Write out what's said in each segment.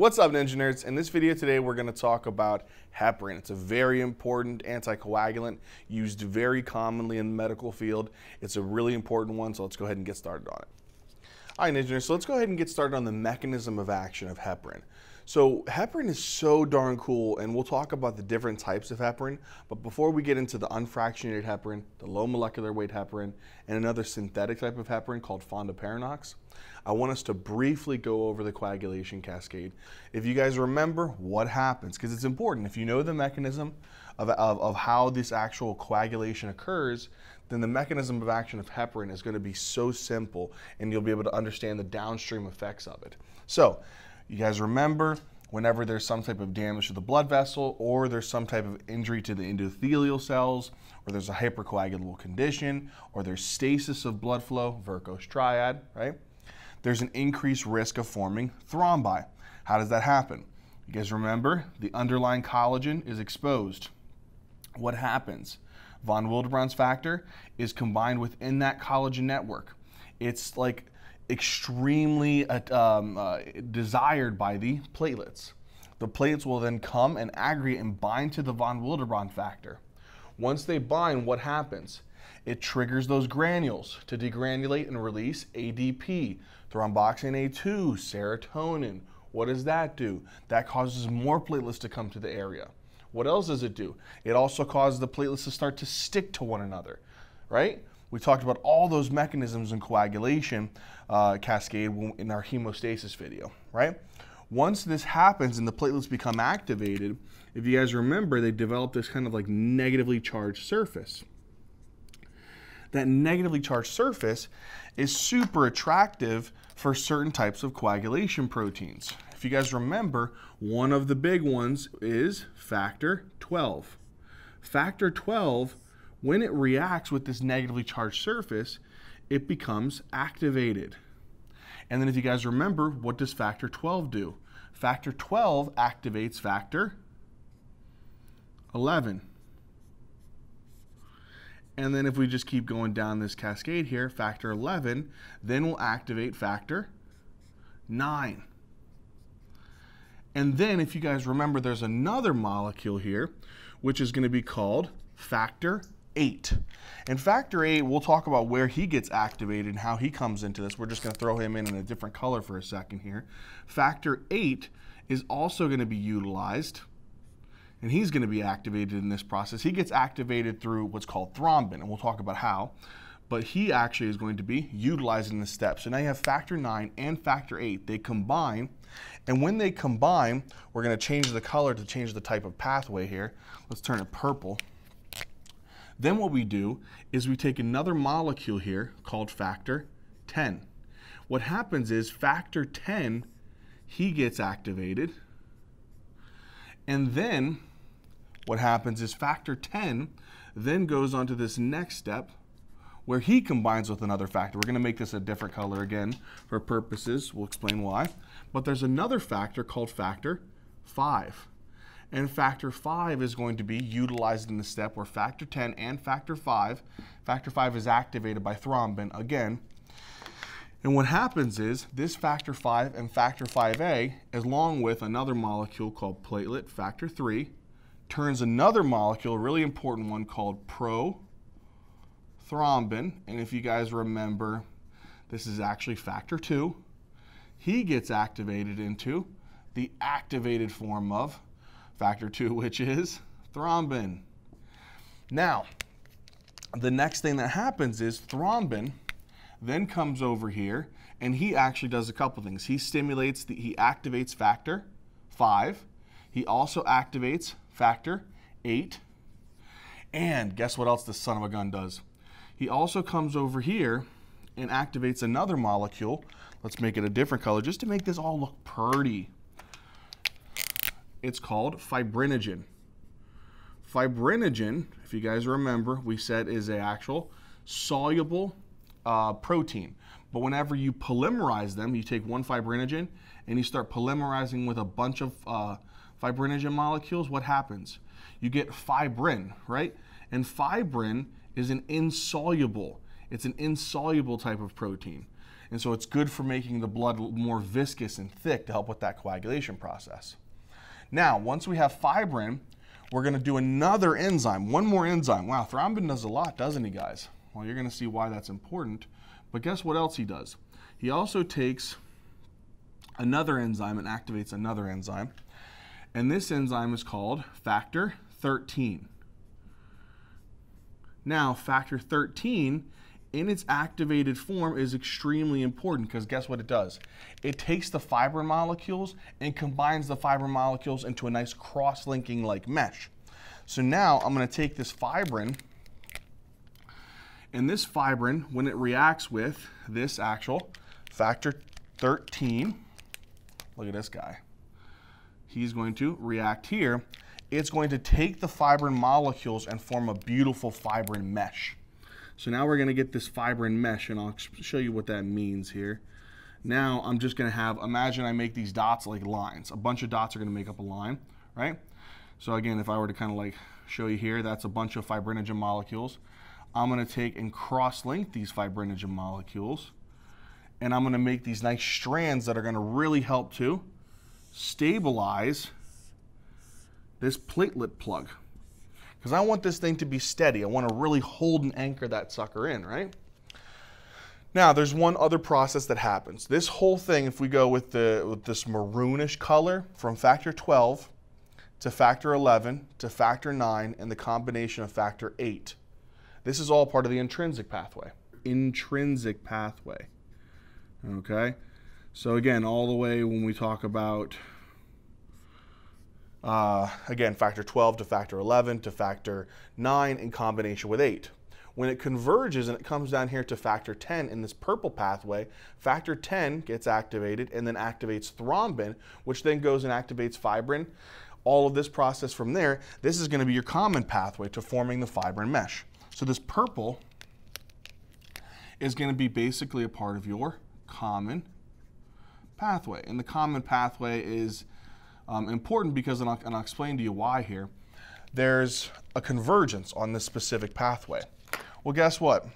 What's up, Ninja Nerds? In this video today, we're going to talk about heparin. It's a very important anticoagulant used very commonly in the medical field. It's a really important one, so let's go ahead and get started on it. All right, Ninja Nerds, so let's go ahead and get started on the mechanism of action of heparin. So heparin is so darn cool, and we'll talk about the different types of heparin. But before we get into the unfractionated heparin, the low molecular weight heparin, and another synthetic type of heparin called fondaparinux, I want us to briefly go over the coagulation cascade. If you guys remember what happens, because it's important, if you know the mechanism of, of, of how this actual coagulation occurs, then the mechanism of action of heparin is going to be so simple, and you'll be able to understand the downstream effects of it. So, you guys remember whenever there's some type of damage to the blood vessel or there's some type of injury to the endothelial cells or there's a hypercoagulable condition or there's stasis of blood flow, Virchow's triad, right? There's an increased risk of forming thrombi. How does that happen? You guys remember the underlying collagen is exposed. What happens? Von Willebrand's factor is combined within that collagen network. It's like extremely uh, um, uh, desired by the platelets. The platelets will then come and aggregate and bind to the von Willebrand factor. Once they bind, what happens? It triggers those granules to degranulate and release ADP, thromboxane A2, serotonin. What does that do? That causes more platelets to come to the area. What else does it do? It also causes the platelets to start to stick to one another, right? We talked about all those mechanisms in coagulation uh, cascade in our hemostasis video, right? Once this happens and the platelets become activated, if you guys remember, they develop this kind of like negatively charged surface. That negatively charged surface is super attractive for certain types of coagulation proteins. If you guys remember, one of the big ones is factor 12. Factor 12 when it reacts with this negatively charged surface, it becomes activated. And then if you guys remember, what does factor 12 do? Factor 12 activates factor 11. And then if we just keep going down this cascade here, factor 11 then we'll activate factor 9. And then if you guys remember, there's another molecule here, which is going to be called factor 8. And factor 8, we'll talk about where he gets activated and how he comes into this. We're just going to throw him in in a different color for a second here. Factor 8 is also going to be utilized, and he's going to be activated in this process. He gets activated through what's called thrombin, and we'll talk about how. But he actually is going to be utilized in this step. So now you have factor 9 and factor 8. They combine, and when they combine, we're going to change the color to change the type of pathway here. Let's turn it purple. Then what we do is we take another molecule here called factor 10. What happens is factor 10, he gets activated. And then what happens is factor 10 then goes on to this next step where he combines with another factor. We're going to make this a different color again for purposes. We'll explain why. But there's another factor called factor 5. And factor 5 is going to be utilized in the step where factor 10 and factor 5, factor 5 is activated by thrombin again. And what happens is this factor 5 and factor 5a, along with another molecule called platelet, factor 3, turns another molecule, a really important one called prothrombin. And if you guys remember, this is actually factor 2. He gets activated into the activated form of factor two, which is thrombin. Now, the next thing that happens is thrombin then comes over here and he actually does a couple things. He stimulates, the, he activates factor five. He also activates factor eight. And guess what else this son of a gun does? He also comes over here and activates another molecule. Let's make it a different color just to make this all look pretty. It's called fibrinogen. Fibrinogen, if you guys remember, we said is an actual soluble uh, protein. But whenever you polymerize them, you take one fibrinogen and you start polymerizing with a bunch of uh, fibrinogen molecules, what happens? You get fibrin, right? And fibrin is an insoluble. It's an insoluble type of protein. And so it's good for making the blood more viscous and thick to help with that coagulation process. Now, once we have fibrin, we're going to do another enzyme, one more enzyme. Wow, thrombin does a lot, doesn't he, guys? Well, you're going to see why that's important. But guess what else he does? He also takes another enzyme and activates another enzyme. And this enzyme is called factor 13. Now, factor 13 in its activated form is extremely important because guess what it does? It takes the fibrin molecules and combines the fibrin molecules into a nice cross-linking like mesh. So now I'm going to take this fibrin and this fibrin, when it reacts with this actual factor 13, look at this guy. He's going to react here. It's going to take the fibrin molecules and form a beautiful fibrin mesh. So now we're going to get this fibrin mesh, and I'll show you what that means here. Now I'm just going to have, imagine I make these dots like lines. A bunch of dots are going to make up a line, right? So again, if I were to kind of like show you here, that's a bunch of fibrinogen molecules. I'm going to take and cross-link these fibrinogen molecules, and I'm going to make these nice strands that are going to really help to stabilize this platelet plug because I want this thing to be steady. I want to really hold and anchor that sucker in, right? Now, there's one other process that happens. This whole thing, if we go with, the, with this maroonish color from factor 12 to factor 11 to factor 9 and the combination of factor 8, this is all part of the intrinsic pathway. Intrinsic pathway. Okay? So again, all the way when we talk about uh, again, factor 12 to factor 11 to factor 9 in combination with 8. When it converges and it comes down here to factor 10 in this purple pathway, factor 10 gets activated and then activates thrombin, which then goes and activates fibrin. All of this process from there, this is going to be your common pathway to forming the fibrin mesh. So this purple is going to be basically a part of your common pathway. And the common pathway is um, important because, and I'll, and I'll explain to you why here, there's a convergence on this specific pathway. Well, guess what?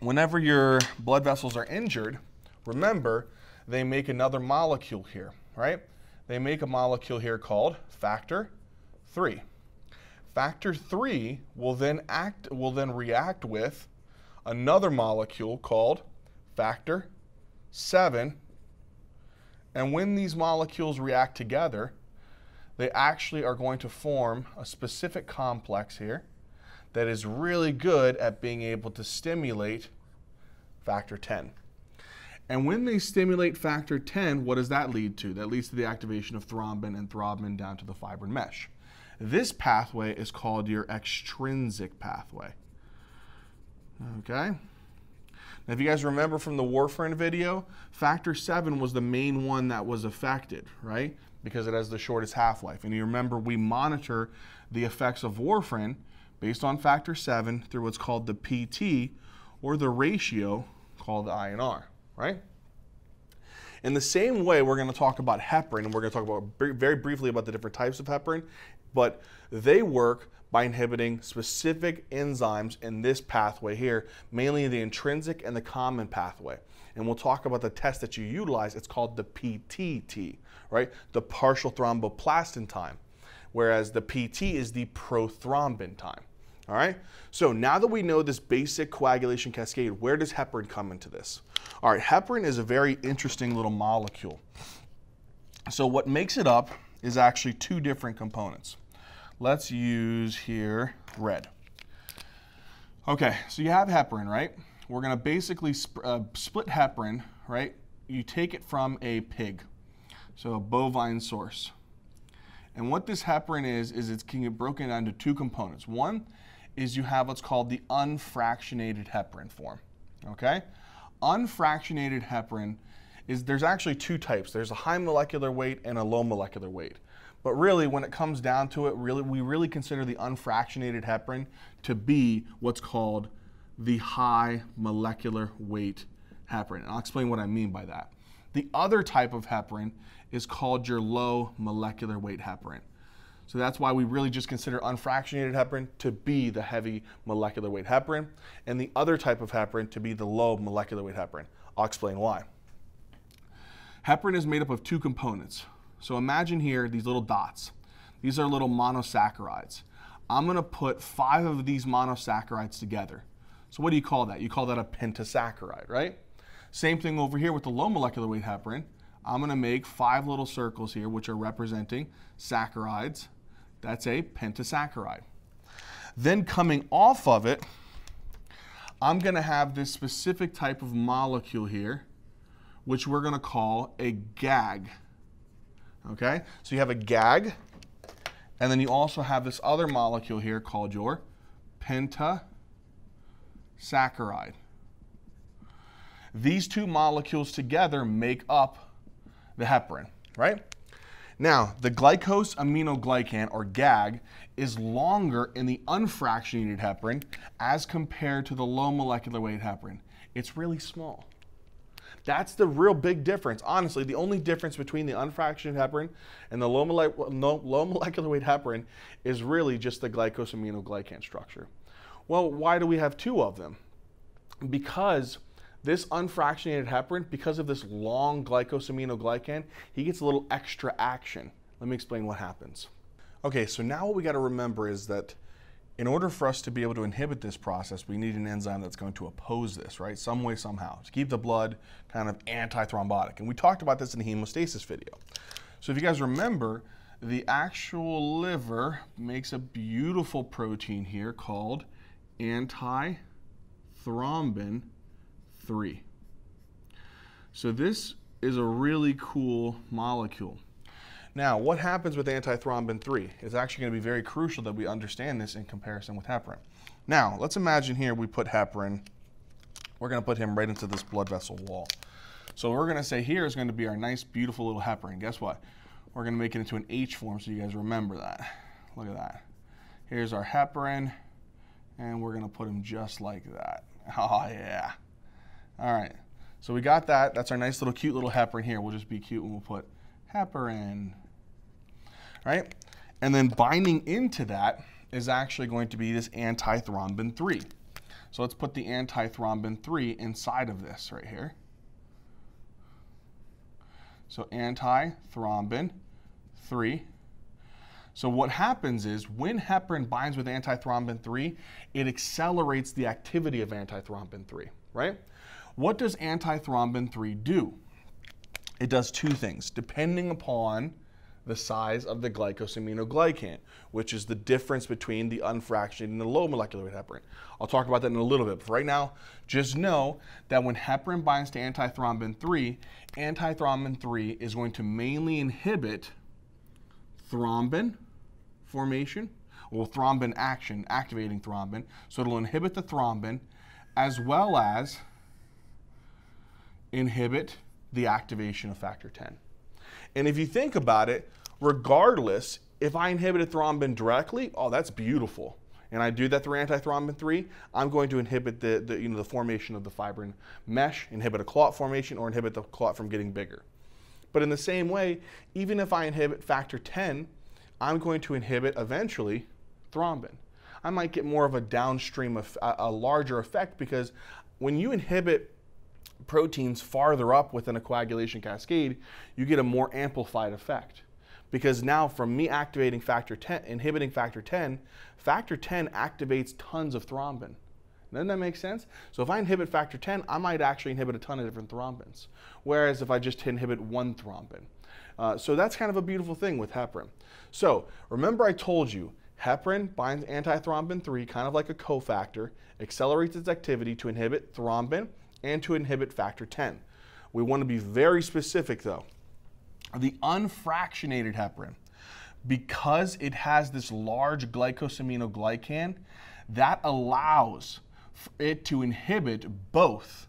Whenever your blood vessels are injured, remember, they make another molecule here, right? They make a molecule here called factor 3. Factor 3 will then act will then react with another molecule called factor 7 and when these molecules react together, they actually are going to form a specific complex here that is really good at being able to stimulate factor 10. And when they stimulate factor 10, what does that lead to? That leads to the activation of thrombin and thrombin down to the fibrin mesh. This pathway is called your extrinsic pathway. Okay? Now, if you guys remember from the warfarin video, factor 7 was the main one that was affected, right? Because it has the shortest half-life. And you remember we monitor the effects of warfarin based on factor 7 through what's called the PT or the ratio called the INR, right? In the same way, we're going to talk about heparin, and we're going to talk about very briefly about the different types of heparin, but they work by inhibiting specific enzymes in this pathway here, mainly the intrinsic and the common pathway. And we'll talk about the test that you utilize. It's called the PTT, right? The partial thromboplastin time, whereas the PT is the prothrombin time. All right, so now that we know this basic coagulation cascade, where does heparin come into this? All right, heparin is a very interesting little molecule. So what makes it up is actually two different components. Let's use here red. Okay, so you have heparin, right? We're to basically sp uh, split heparin, right? You take it from a pig, so a bovine source. And what this heparin is, is it can get broken down into two components. One is you have what's called the unfractionated heparin form, okay? Unfractionated heparin is, there's actually two types. There's a high molecular weight and a low molecular weight. But really, when it comes down to it, really, we really consider the unfractionated heparin to be what's called the high molecular weight heparin. And I'll explain what I mean by that. The other type of heparin is called your low molecular weight heparin. So that's why we really just consider unfractionated heparin to be the heavy molecular weight heparin, and the other type of heparin to be the low molecular weight heparin. I'll explain why. Heparin is made up of two components. So imagine here these little dots. These are little monosaccharides. I'm going to put five of these monosaccharides together. So what do you call that? You call that a pentasaccharide, right? Same thing over here with the low molecular weight heparin. I'm going to make five little circles here, which are representing saccharides. That's a pentasaccharide. Then coming off of it, I'm going to have this specific type of molecule here, which we're going to call a GAG. Okay? So you have a GAG, and then you also have this other molecule here called your pentasaccharide. These two molecules together make up the heparin, right? Now, the glycosaminoglycan, or GAG, is longer in the unfractionated heparin as compared to the low molecular weight heparin. It's really small. That's the real big difference. Honestly, the only difference between the unfractionated heparin and the low, mole low molecular weight heparin is really just the glycosaminoglycan structure. Well, why do we have two of them? Because this unfractionated heparin, because of this long glycosaminoglycan, he gets a little extra action. Let me explain what happens. Okay, so now what we got to remember is that in order for us to be able to inhibit this process, we need an enzyme that's going to oppose this, right? Some way, somehow, to keep the blood kind of antithrombotic. And we talked about this in the hemostasis video. So if you guys remember, the actual liver makes a beautiful protein here called antithrombin 3. So this is a really cool molecule. Now, what happens with antithrombin 3 is actually going to be very crucial that we understand this in comparison with heparin. Now, let's imagine here we put heparin, we're going to put him right into this blood vessel wall. So we're going to say here is going to be our nice, beautiful little heparin. Guess what? We're going to make it into an H form so you guys remember that. Look at that. Here's our heparin, and we're going to put him just like that. Oh, yeah. All right. So we got that. That's our nice little cute little heparin here. We'll just be cute and we'll put heparin. Right? And then binding into that is actually going to be this antithrombin 3. So let's put the antithrombin 3 inside of this right here. So antithrombin 3. So what happens is when heparin binds with antithrombin 3, it accelerates the activity of antithrombin 3, right? What does antithrombin 3 do? It does two things, depending upon the size of the glycosaminoglycan, which is the difference between the unfractionated and the low molecular weight heparin. I'll talk about that in a little bit, but right now, just know that when heparin binds to antithrombin 3, antithrombin 3 is going to mainly inhibit thrombin formation, or thrombin action, activating thrombin. So it'll inhibit the thrombin as well as inhibit the activation of factor 10. And if you think about it, regardless, if I inhibited thrombin directly, oh, that's beautiful. And I do that through antithrombin 3, I'm going to inhibit the, the, you know, the formation of the fibrin mesh, inhibit a clot formation, or inhibit the clot from getting bigger. But in the same way, even if I inhibit factor 10, I'm going to inhibit eventually thrombin. I might get more of a downstream, of, a larger effect because when you inhibit proteins farther up within a coagulation cascade, you get a more amplified effect. Because now from me activating factor 10, inhibiting factor 10, factor 10 activates tons of thrombin. Doesn't that make sense? So if I inhibit factor 10, I might actually inhibit a ton of different thrombins. Whereas if I just inhibit one thrombin. Uh, so that's kind of a beautiful thing with heparin. So remember I told you, heparin binds antithrombin 3, kind of like a cofactor, accelerates its activity to inhibit thrombin and to inhibit factor 10. We want to be very specific though. The unfractionated heparin, because it has this large glycosaminoglycan, that allows it to inhibit both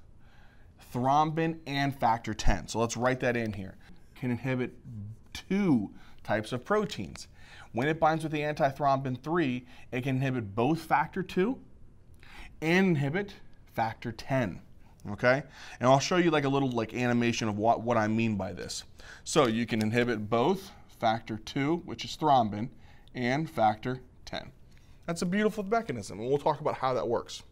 thrombin and factor 10. So let's write that in here. Can inhibit two types of proteins. When it binds with the antithrombin 3, it can inhibit both factor 2 and inhibit factor 10 okay? And I'll show you like a little like animation of what, what I mean by this. So you can inhibit both factor 2, which is thrombin, and factor 10. That's a beautiful mechanism, and we'll talk about how that works.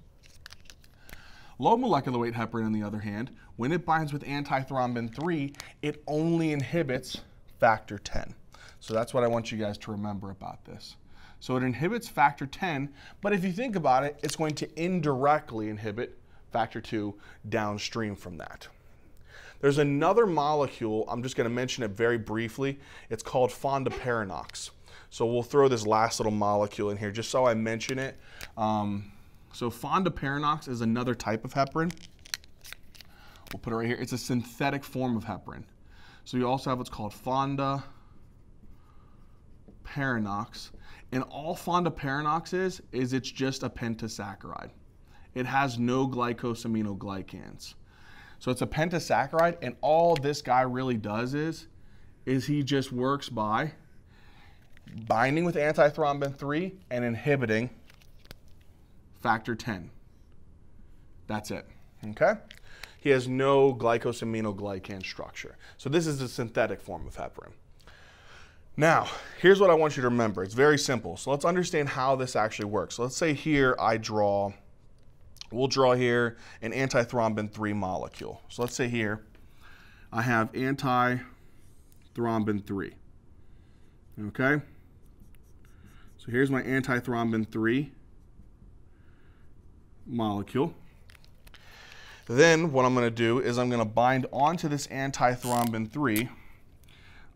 Low molecular weight heparin, on the other hand, when it binds with antithrombin 3, it only inhibits factor 10. So that's what I want you guys to remember about this. So it inhibits factor 10, but if you think about it, it's going to indirectly inhibit factor 2 downstream from that. There's another molecule, I'm just going to mention it very briefly. It's called fondaparinux. So we'll throw this last little molecule in here just so I mention it. Um, so fondaparinux is another type of heparin. We'll put it right here. It's a synthetic form of heparin. So you also have what's called fonda paranox. And all fondaparinux is, is it's just a pentasaccharide. It has no glycosaminoglycans. So it's a pentasaccharide, and all this guy really does is, is he just works by binding with antithrombin 3 and inhibiting factor 10. That's it, okay? He has no glycosaminoglycan structure. So this is a synthetic form of heparin. Now, here's what I want you to remember. It's very simple. So let's understand how this actually works. So let's say here I draw, we'll draw here an antithrombin 3 molecule. So let's say here I have antithrombin 3. Okay? So here's my antithrombin 3 molecule. Then what I'm going to do is I'm going to bind onto this antithrombin 3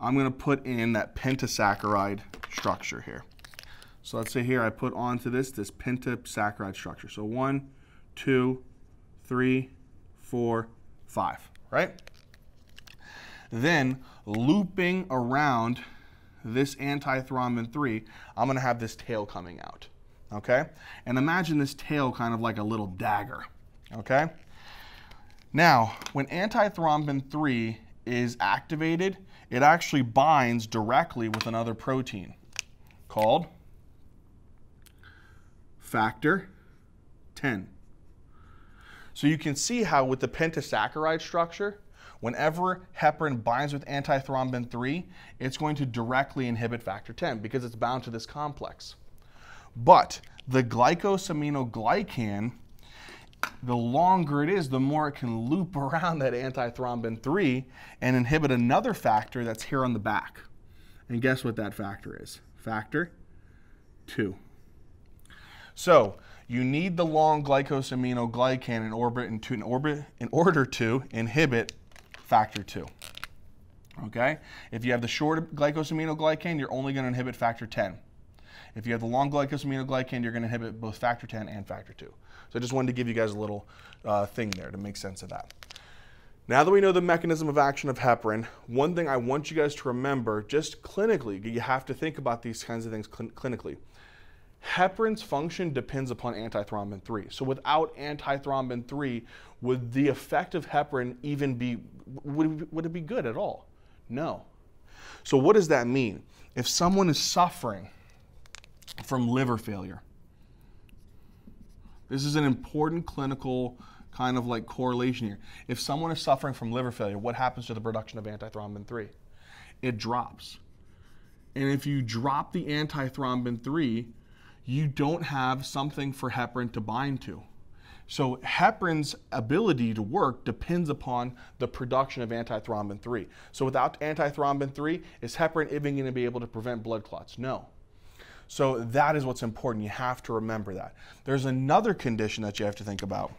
I'm going to put in that pentasaccharide structure here. So let's say here I put onto this this pentasaccharide structure. So one, two, three, four, five, right? Then looping around this antithrombin 3, I'm going to have this tail coming out, okay? And imagine this tail kind of like a little dagger, okay? Now, when antithrombin 3 is activated, it actually binds directly with another protein called factor 10. So you can see how with the pentasaccharide structure, whenever heparin binds with antithrombin 3, it's going to directly inhibit factor 10 because it's bound to this complex. But the glycosaminoglycan the longer it is, the more it can loop around that antithrombin 3 and inhibit another factor that's here on the back. And guess what that factor is? Factor 2. So you need the long glycosaminoglycan in, orbit, in, in, orbit, in order to inhibit factor 2. Okay? If you have the short glycosaminoglycan, you're only going to inhibit factor 10. If you have the long glycosaminoglycan, you're going to inhibit both factor 10 and factor 2. So I just wanted to give you guys a little uh, thing there to make sense of that. Now that we know the mechanism of action of heparin, one thing I want you guys to remember, just clinically, you have to think about these kinds of things cl clinically. Heparin's function depends upon antithrombin 3. So without antithrombin 3, would the effect of heparin even be, would, would it be good at all? No. So what does that mean? If someone is suffering from liver failure. This is an important clinical kind of like correlation here. If someone is suffering from liver failure, what happens to the production of antithrombin 3? It drops. And if you drop the antithrombin 3, you don't have something for heparin to bind to. So heparin's ability to work depends upon the production of antithrombin 3. So without antithrombin 3, is heparin even going to be able to prevent blood clots? No. So that is what's important. You have to remember that. There's another condition that you have to think about.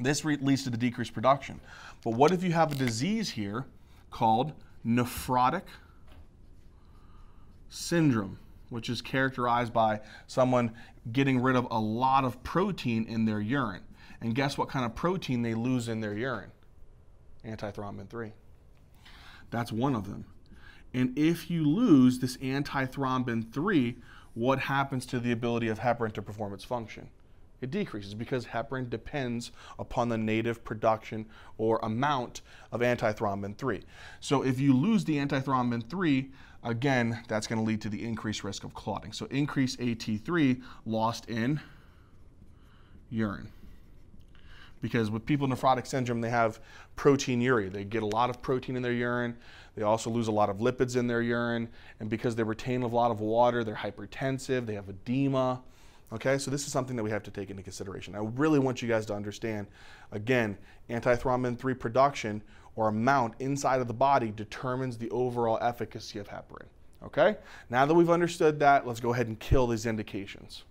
This leads to the decreased production. But what if you have a disease here called nephrotic syndrome, which is characterized by someone getting rid of a lot of protein in their urine. And guess what kind of protein they lose in their urine? Antithrombin 3. That's one of them. And if you lose this antithrombin 3, what happens to the ability of heparin to perform its function? It decreases because heparin depends upon the native production or amount of antithrombin 3. So if you lose the antithrombin 3, again, that's going to lead to the increased risk of clotting. So increased AT3 lost in urine because with people with nephrotic syndrome, they have proteinuria. They get a lot of protein in their urine. They also lose a lot of lipids in their urine. And because they retain a lot of water, they're hypertensive, they have edema, Okay, so this is something that we have to take into consideration. I really want you guys to understand, again, antithrombin 3 production or amount inside of the body determines the overall efficacy of heparin. Okay, now that we've understood that, let's go ahead and kill these indications.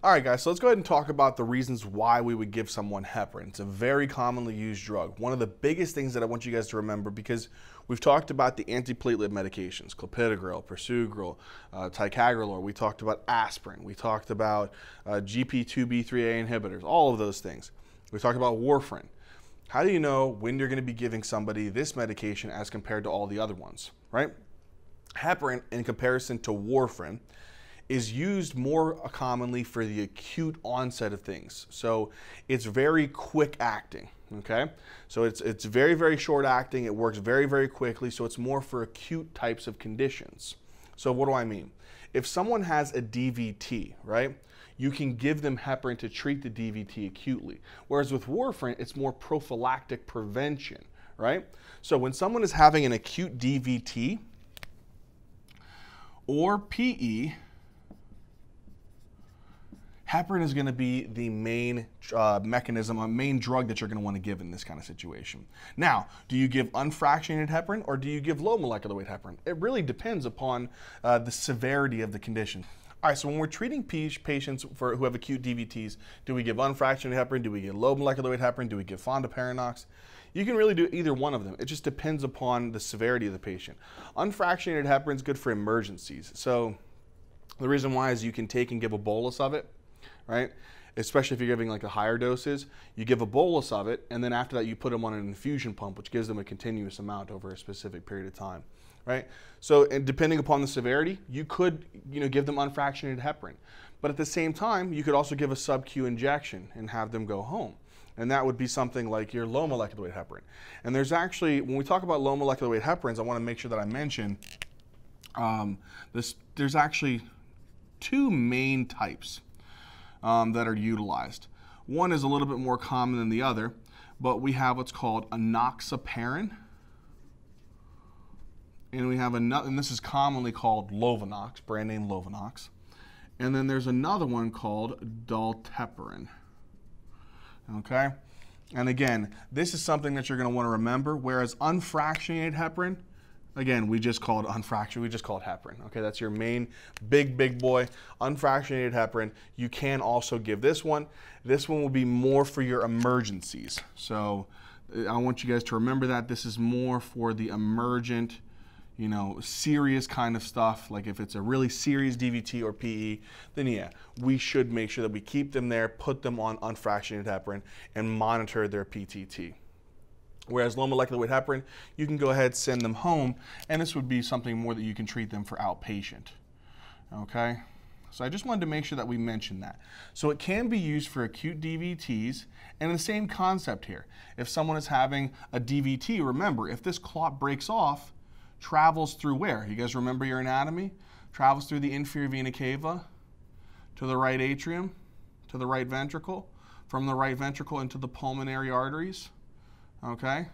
All right, guys, so let's go ahead and talk about the reasons why we would give someone heparin. It's a very commonly used drug. One of the biggest things that I want you guys to remember because we've talked about the antiplatelet medications, clopidogrel, prasugrel, uh, ticagrelor. We talked about aspirin. We talked about uh, GP2B3A inhibitors, all of those things. We talked about warfarin. How do you know when you're going to be giving somebody this medication as compared to all the other ones, right? Heparin, in comparison to warfarin, is used more commonly for the acute onset of things. So it's very quick acting, okay? So it's, it's very, very short acting. It works very, very quickly. So it's more for acute types of conditions. So what do I mean? If someone has a DVT, right? You can give them heparin to treat the DVT acutely. Whereas with warfarin, it's more prophylactic prevention, right? So when someone is having an acute DVT or PE, heparin is going to be the main uh, mechanism, a main drug that you're going to want to give in this kind of situation. Now, do you give unfractionated heparin or do you give low molecular weight heparin? It really depends upon uh, the severity of the condition. All right, so when we're treating patients for, who have acute DVTs, do we give unfractionated heparin? Do we give low molecular weight heparin? Do we give fondaparinux? You can really do either one of them. It just depends upon the severity of the patient. Unfractionated heparin is good for emergencies. So the reason why is you can take and give a bolus of it right? Especially if you're giving like the higher doses, you give a bolus of it, and then after that, you put them on an infusion pump, which gives them a continuous amount over a specific period of time, right? So, depending upon the severity, you could, you know, give them unfractionated heparin, but at the same time, you could also give a sub-Q injection and have them go home and that would be something like your low molecular weight heparin. And there's actually, when we talk about low molecular weight heparins, I want to make sure that I mention um, this. There's actually two main types um, that are utilized. One is a little bit more common than the other, but we have what's called enoxaparin. And we have another, and this is commonly called Lovenox, brand name Lovenox. And then there's another one called dalteparin. Okay? And again, this is something that you're going to want to remember, whereas unfractionated heparin Again, we just call it unfractionated, we just call it heparin. Okay, that's your main big, big boy, unfractionated heparin. You can also give this one. This one will be more for your emergencies. So uh, I want you guys to remember that this is more for the emergent, you know, serious kind of stuff. Like if it's a really serious DVT or PE, then yeah, we should make sure that we keep them there, put them on unfractionated heparin, and monitor their PTT. Whereas low molecular weight heparin, you can go ahead send them home, and this would be something more that you can treat them for outpatient. Okay, so I just wanted to make sure that we mentioned that. So it can be used for acute DVTs, and the same concept here. If someone is having a DVT, remember, if this clot breaks off, travels through where? You guys remember your anatomy? Travels through the inferior vena cava, to the right atrium, to the right ventricle, from the right ventricle into the pulmonary arteries okay?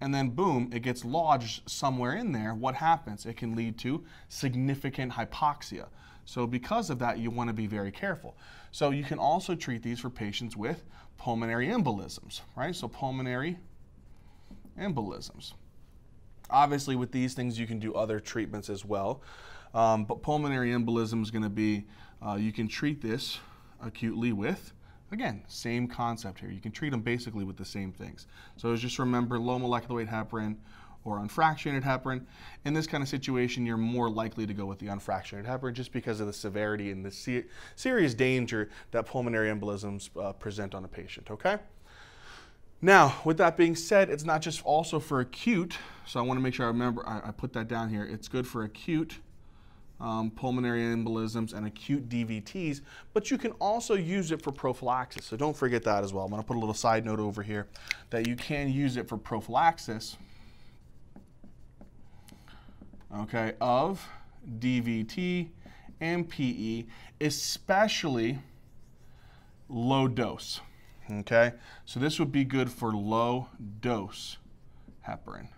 And then boom, it gets lodged somewhere in there. What happens? It can lead to significant hypoxia. So because of that, you want to be very careful. So you can also treat these for patients with pulmonary embolisms, right? So pulmonary embolisms. Obviously, with these things, you can do other treatments as well. Um, but pulmonary embolism is going to be, uh, you can treat this acutely with Again, same concept here. You can treat them basically with the same things. So just remember low molecular weight heparin or unfractionated heparin. In this kind of situation, you're more likely to go with the unfractionated heparin just because of the severity and the se serious danger that pulmonary embolisms uh, present on a patient, okay? Now, with that being said, it's not just also for acute, so I want to make sure I remember, I, I put that down here. It's good for acute um, pulmonary embolisms, and acute DVTs, but you can also use it for prophylaxis. So don't forget that as well. I'm going to put a little side note over here that you can use it for prophylaxis okay, of DVT and PE, especially low dose. Okay, so this would be good for low dose heparin.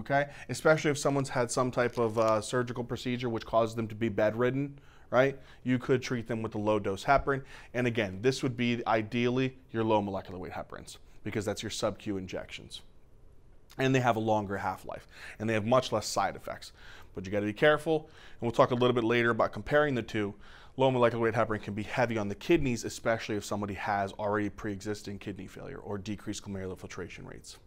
Okay? Especially if someone's had some type of uh, surgical procedure which causes them to be bedridden, right? You could treat them with a low dose heparin. And again, this would be ideally your low molecular weight heparins because that's your sub-Q injections. And they have a longer half-life and they have much less side effects. But you got to be careful. And we'll talk a little bit later about comparing the two. Low molecular weight heparin can be heavy on the kidneys, especially if somebody has already pre-existing kidney failure or decreased glomerular filtration rates.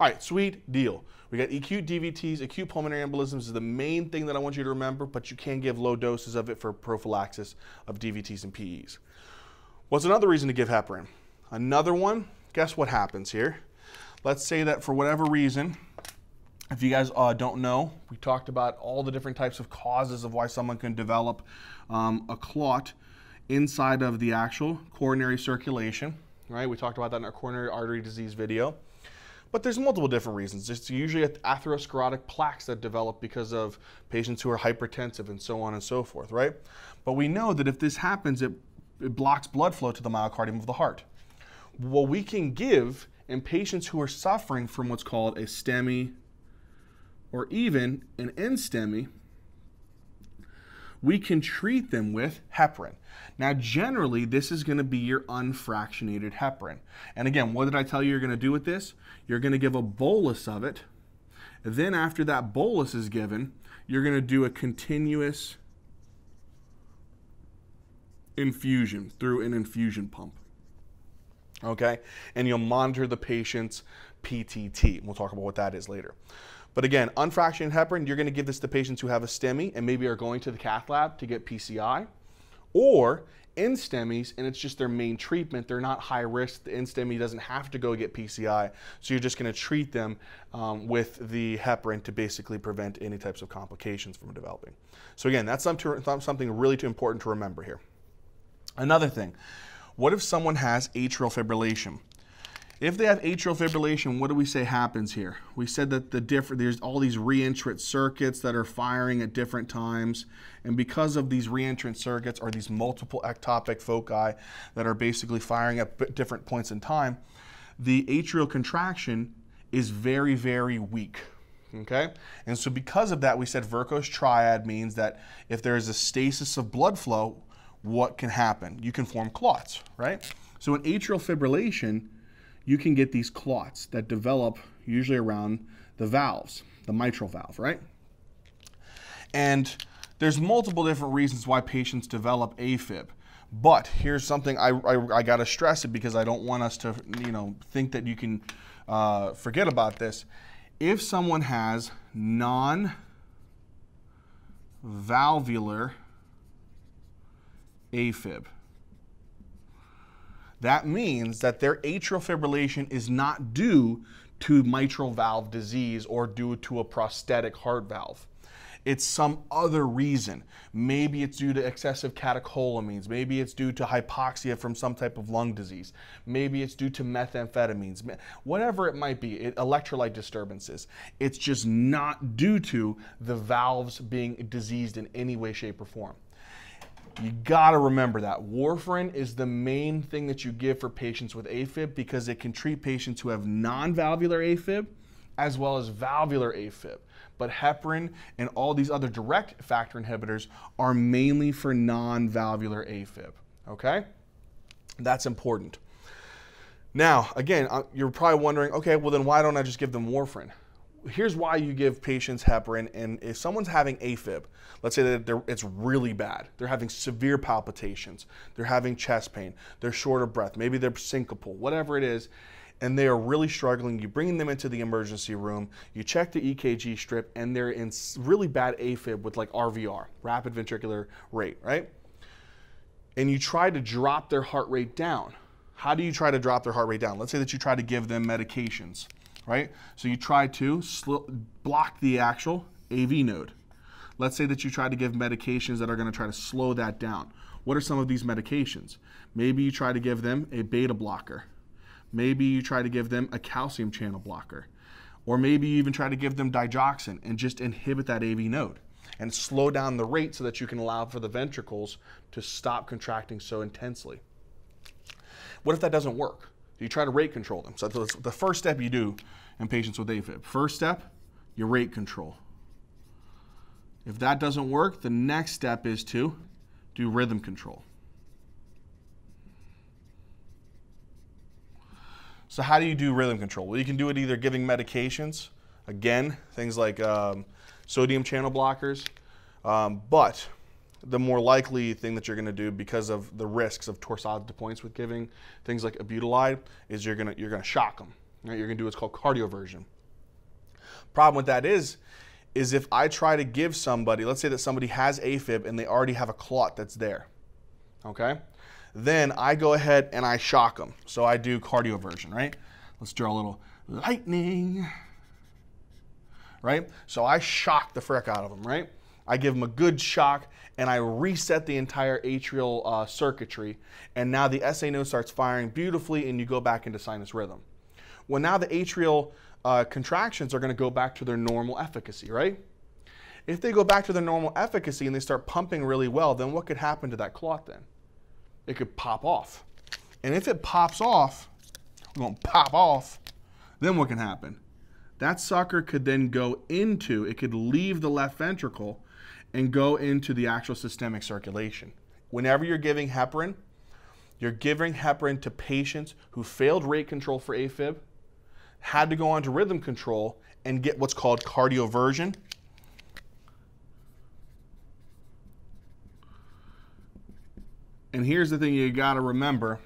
All right, sweet deal. We got acute DVTs, acute pulmonary embolisms is the main thing that I want you to remember, but you can give low doses of it for prophylaxis of DVTs and PEs. What's another reason to give heparin? Another one, guess what happens here? Let's say that for whatever reason, if you guys uh, don't know, we talked about all the different types of causes of why someone can develop um, a clot inside of the actual coronary circulation, right? We talked about that in our coronary artery disease video. But there's multiple different reasons. It's usually atherosclerotic plaques that develop because of patients who are hypertensive and so on and so forth, right? But we know that if this happens, it, it blocks blood flow to the myocardium of the heart. What we can give in patients who are suffering from what's called a STEMI or even an NSTEMI we can treat them with heparin. Now, generally, this is going to be your unfractionated heparin. And again, what did I tell you you're going to do with this? You're going to give a bolus of it. Then, after that bolus is given, you're going to do a continuous infusion through an infusion pump. Okay? And you'll monitor the patient's PTT. We'll talk about what that is later. But again, unfractionated heparin, you're going to give this to patients who have a STEMI and maybe are going to the cath lab to get PCI, or NSTEMIs, and it's just their main treatment. They're not high risk. The NSTEMI doesn't have to go get PCI, so you're just going to treat them um, with the heparin to basically prevent any types of complications from developing. So again, that's something really too important to remember here. Another thing, what if someone has atrial fibrillation? If they have atrial fibrillation, what do we say happens here? We said that the different there's all these reentrant circuits that are firing at different times, and because of these reentrant circuits or these multiple ectopic foci that are basically firing at different points in time, the atrial contraction is very very weak. Okay? And so because of that, we said Virchow's triad means that if there is a stasis of blood flow, what can happen? You can form clots, right? So in atrial fibrillation, you can get these clots that develop usually around the valves, the mitral valve, right? And there's multiple different reasons why patients develop AFib. But here's something I, I, I got to stress it because I don't want us to, you know, think that you can uh, forget about this. If someone has non-valvular AFib, that means that their atrial fibrillation is not due to mitral valve disease or due to a prosthetic heart valve. It's some other reason. Maybe it's due to excessive catecholamines. Maybe it's due to hypoxia from some type of lung disease. Maybe it's due to methamphetamines. Whatever it might be, it, electrolyte disturbances. It's just not due to the valves being diseased in any way, shape, or form. You got to remember that. Warfarin is the main thing that you give for patients with AFib because it can treat patients who have non-valvular AFib as well as valvular AFib. But heparin and all these other direct factor inhibitors are mainly for non-valvular AFib, okay? That's important. Now, again, uh, you're probably wondering, okay, well then why don't I just give them warfarin? Here's why you give patients heparin. And if someone's having AFib, let's say that it's really bad, they're having severe palpitations, they're having chest pain, they're short of breath, maybe they're syncopal, whatever it is, and they are really struggling, you bring them into the emergency room, you check the EKG strip, and they're in really bad AFib with like RVR, rapid ventricular rate, right? And you try to drop their heart rate down. How do you try to drop their heart rate down? Let's say that you try to give them medications right? So you try to block the actual AV node. Let's say that you try to give medications that are going to try to slow that down. What are some of these medications? Maybe you try to give them a beta blocker. Maybe you try to give them a calcium channel blocker. Or maybe you even try to give them digoxin and just inhibit that AV node and slow down the rate so that you can allow for the ventricles to stop contracting so intensely. What if that doesn't work? You try to rate control them. So the first step you do in patients with AFib. First step, your rate control. If that doesn't work, the next step is to do rhythm control. So how do you do rhythm control? Well, you can do it either giving medications, again, things like um, sodium channel blockers, um, but the more likely thing that you're going to do because of the risks of torsades de pointes with giving things like ibutilide is you're going to you're going to shock them. Right? You're going to do what's called cardioversion. Problem with that is is if I try to give somebody, let's say that somebody has AFib and they already have a clot that's there. Okay? Then I go ahead and I shock them. So I do cardioversion, right? Let's draw a little lightning. Right? So I shock the frick out of them, right? I give them a good shock and I reset the entire atrial uh, circuitry. And now the SA node starts firing beautifully and you go back into sinus rhythm. Well, now the atrial uh, contractions are going to go back to their normal efficacy, right? If they go back to their normal efficacy and they start pumping really well, then what could happen to that clot then? it could pop off. And if it pops off, we're going to pop off, then what can happen? That sucker could then go into, it could leave the left ventricle and go into the actual systemic circulation. Whenever you're giving heparin, you're giving heparin to patients who failed rate control for AFib, had to go on to rhythm control, and get what's called cardioversion, And here's the thing you got to remember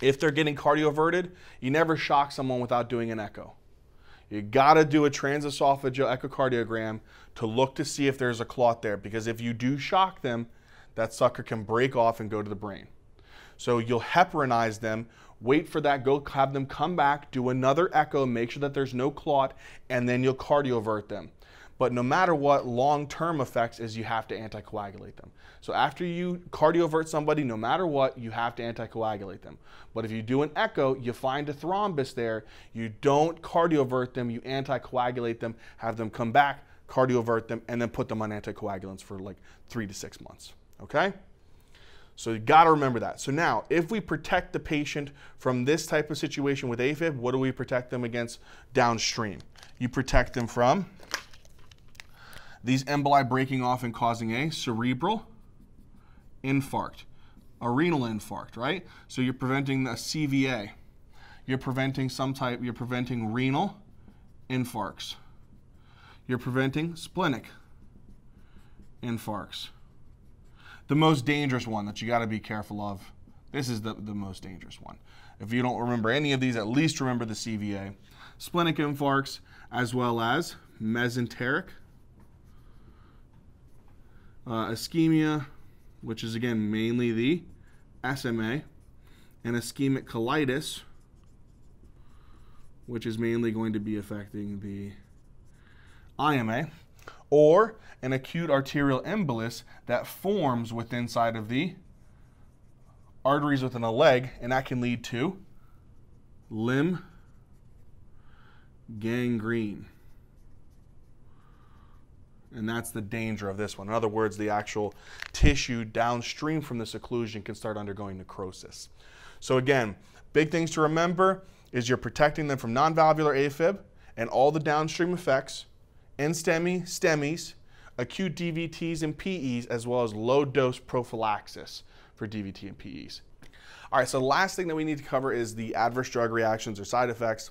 if they're getting cardioverted, you never shock someone without doing an echo. You got to do a transesophageal echocardiogram to look to see if there's a clot there because if you do shock them, that sucker can break off and go to the brain. So you'll heparinize them, wait for that, go have them come back, do another echo, make sure that there's no clot, and then you'll cardiovert them. But no matter what, long-term effects is you have to anticoagulate them. So after you cardiovert somebody, no matter what, you have to anticoagulate them. But if you do an echo, you find a thrombus there, you don't cardiovert them, you anticoagulate them, have them come back, cardiovert them, and then put them on anticoagulants for like three to six months, okay? So you got to remember that. So now, if we protect the patient from this type of situation with AFib, what do we protect them against downstream? You protect them from these emboli breaking off and causing a cerebral infarct, a renal infarct, right? So you're preventing a CVA. You're preventing some type, you're preventing renal infarcts. You're preventing splenic infarcts. The most dangerous one that you got to be careful of, this is the, the most dangerous one. If you don't remember any of these, at least remember the CVA. Splenic infarcts, as well as mesenteric uh, ischemia, which is again mainly the SMA, and ischemic colitis, which is mainly going to be affecting the IMA, or an acute arterial embolus that forms within inside of the arteries within a leg, and that can lead to limb gangrene. And that's the danger of this one. In other words, the actual tissue downstream from this occlusion can start undergoing necrosis. So again, big things to remember is you're protecting them from non-valvular AFib and all the downstream effects, NSTEMI, STEMIs, acute DVTs and PEs, as well as low dose prophylaxis for DVT and PEs. All right, so the last thing that we need to cover is the adverse drug reactions or side effects.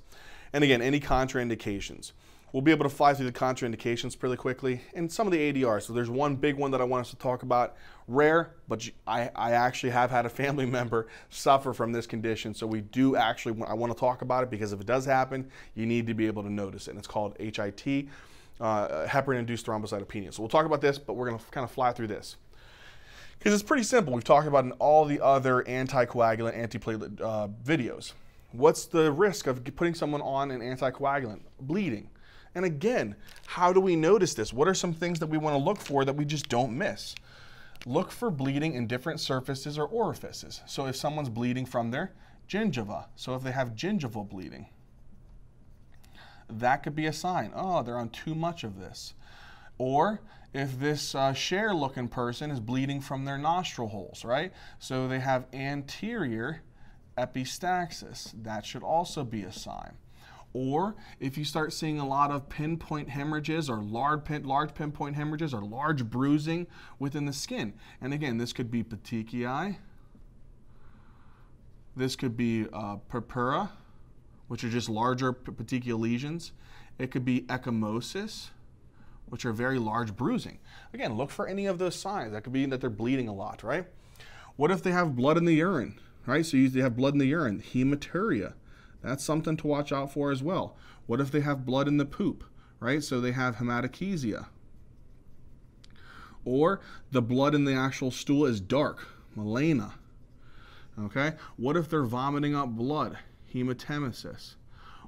And again, any contraindications. We'll be able to fly through the contraindications pretty quickly and some of the ADRs. So there's one big one that I want us to talk about. Rare, but I, I actually have had a family member suffer from this condition. So we do actually, I want to talk about it because if it does happen, you need to be able to notice it. And it's called HIT, uh, heparin-induced thrombocytopenia. So we'll talk about this, but we're going to kind of fly through this. Because it's pretty simple. We've talked about in all the other anticoagulant, antiplatelet uh, videos. What's the risk of putting someone on an anticoagulant? Bleeding and again, how do we notice this? What are some things that we want to look for that we just don't miss? Look for bleeding in different surfaces or orifices. So if someone's bleeding from their gingiva, so if they have gingival bleeding, that could be a sign. Oh, they're on too much of this. Or if this uh, share looking person is bleeding from their nostril holes, right? So they have anterior epistaxis. That should also be a sign. Or if you start seeing a lot of pinpoint hemorrhages or large, pin, large pinpoint hemorrhages or large bruising within the skin. And again, this could be petechiae. This could be uh, purpura, which are just larger petechial lesions. It could be ecchymosis, which are very large bruising. Again, look for any of those signs. That could be that they're bleeding a lot, right? What if they have blood in the urine, right? So you have blood in the urine, hematuria. That's something to watch out for as well. What if they have blood in the poop, right? So they have hematochezia. Or the blood in the actual stool is dark, melena. Okay? What if they're vomiting up blood, hematemesis?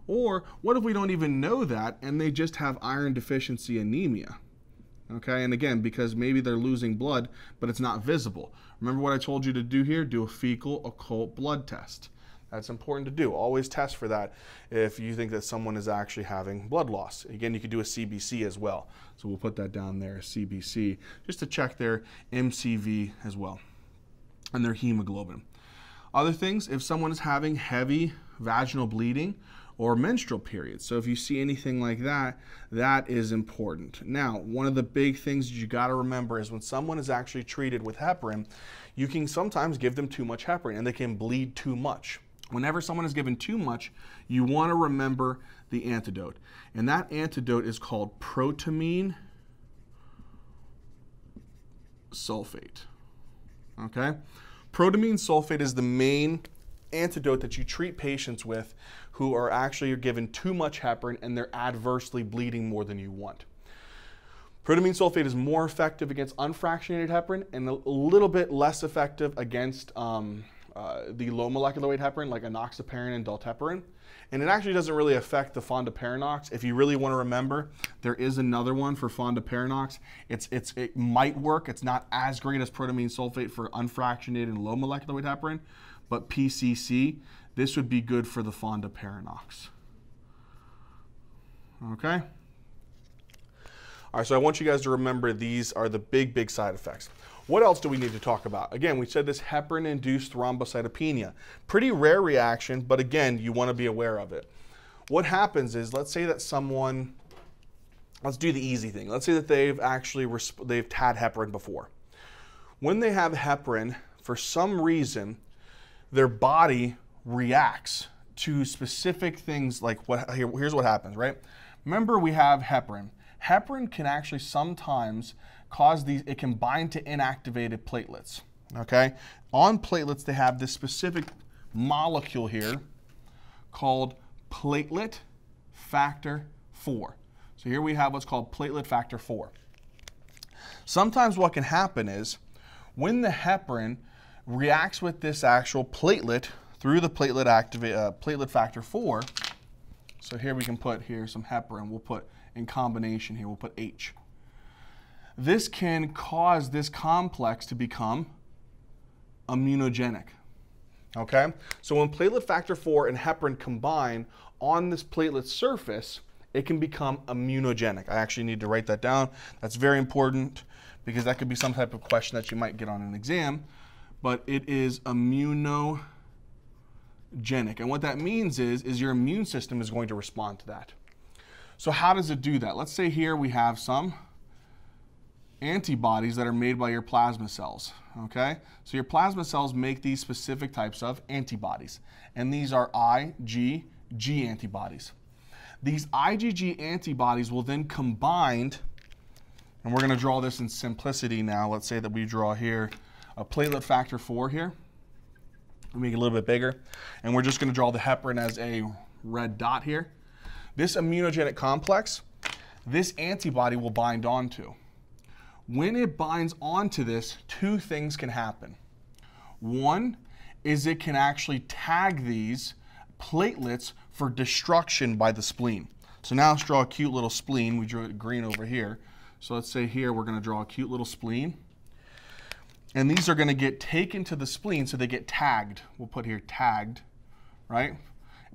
Or what if we don't even know that and they just have iron deficiency anemia? Okay, and again, because maybe they're losing blood, but it's not visible. Remember what I told you to do here? Do a fecal occult blood test. That's important to do. Always test for that if you think that someone is actually having blood loss. Again, you could do a CBC as well. So we'll put that down there, CBC, just to check their MCV as well and their hemoglobin. Other things, if someone is having heavy vaginal bleeding or menstrual periods. So if you see anything like that, that is important. Now, one of the big things you got to remember is when someone is actually treated with heparin, you can sometimes give them too much heparin and they can bleed too much. Whenever someone is given too much, you want to remember the antidote. And that antidote is called protamine sulfate. Okay? Protamine sulfate is the main antidote that you treat patients with who are actually given too much heparin and they're adversely bleeding more than you want. Protamine sulfate is more effective against unfractionated heparin and a little bit less effective against um, uh, the low molecular weight heparin like enoxaparin and dalteparin. And it actually doesn't really affect the fondaparinux. If you really want to remember, there is another one for fondaparinux. It's, it's, it might work. It's not as great as protamine sulfate for unfractionated and low molecular weight heparin, but PCC, this would be good for the fondaparinux. Okay? All right, so I want you guys to remember these are the big, big side effects. What else do we need to talk about? Again, we said this heparin-induced thrombocytopenia. Pretty rare reaction, but again, you want to be aware of it. What happens is, let's say that someone, let's do the easy thing. Let's say that they've actually, they've had heparin before. When they have heparin, for some reason, their body reacts to specific things like what, here, here's what happens, right? Remember we have heparin. Heparin can actually sometimes cause these, it can bind to inactivated platelets, okay? On platelets, they have this specific molecule here called platelet factor 4. So here we have what's called platelet factor 4. Sometimes what can happen is when the heparin reacts with this actual platelet through the platelet, activate, uh, platelet factor 4, so here we can put here some heparin, we'll put in combination here, we'll put H this can cause this complex to become immunogenic. Okay? So when platelet factor 4 and heparin combine on this platelet surface, it can become immunogenic. I actually need to write that down. That's very important because that could be some type of question that you might get on an exam. But it is immunogenic. And what that means is, is your immune system is going to respond to that. So how does it do that? Let's say here we have some antibodies that are made by your plasma cells. Okay? So your plasma cells make these specific types of antibodies. And these are IgG antibodies. These IgG antibodies will then combine, and we're going to draw this in simplicity now. Let's say that we draw here a platelet factor 4 here. Make it a little bit bigger. And we're just going to draw the heparin as a red dot here. This immunogenic complex, this antibody will bind onto. When it binds onto this, two things can happen. One is it can actually tag these platelets for destruction by the spleen. So now let's draw a cute little spleen. We drew it green over here. So let's say here we're going to draw a cute little spleen. And these are going to get taken to the spleen so they get tagged. We'll put here tagged, right?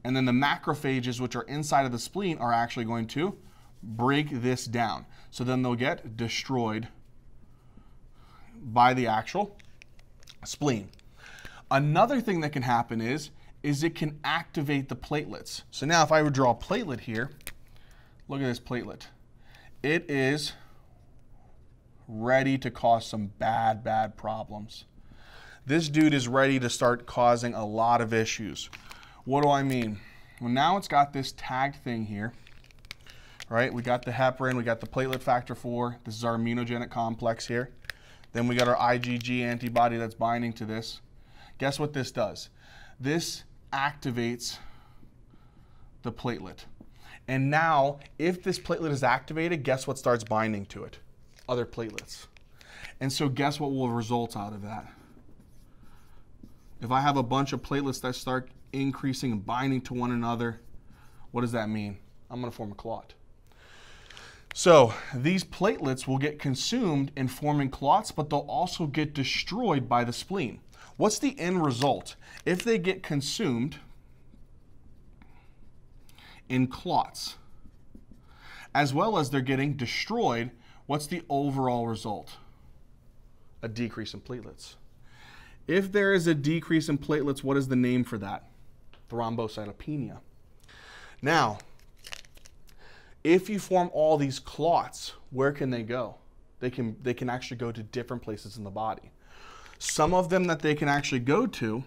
And then the macrophages, which are inside of the spleen, are actually going to break this down. So then they'll get destroyed by the actual spleen. Another thing that can happen is is it can activate the platelets. So now if I would draw a platelet here, look at this platelet. It is ready to cause some bad, bad problems. This dude is ready to start causing a lot of issues. What do I mean? Well, now it's got this tagged thing here, right? We got the heparin, we got the platelet factor 4. This is our immunogenic complex here. Then we got our IgG antibody that's binding to this. Guess what this does? This activates the platelet. And now, if this platelet is activated, guess what starts binding to it? Other platelets. And so guess what will result out of that? If I have a bunch of platelets that start increasing and binding to one another, what does that mean? I'm going to form a clot. So these platelets will get consumed in forming clots, but they'll also get destroyed by the spleen. What's the end result? If they get consumed in clots, as well as they're getting destroyed, what's the overall result? A decrease in platelets. If there is a decrease in platelets, what is the name for that? Thrombocytopenia. Now, if you form all these clots, where can they go? They can, they can actually go to different places in the body. Some of them that they can actually go to